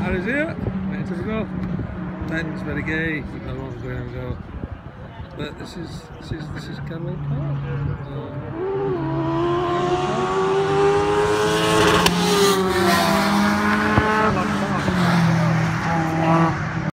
How is it. Men's have a go. Men's very gay. I one's going to go. But this is this is this is Cadwell Park. Um,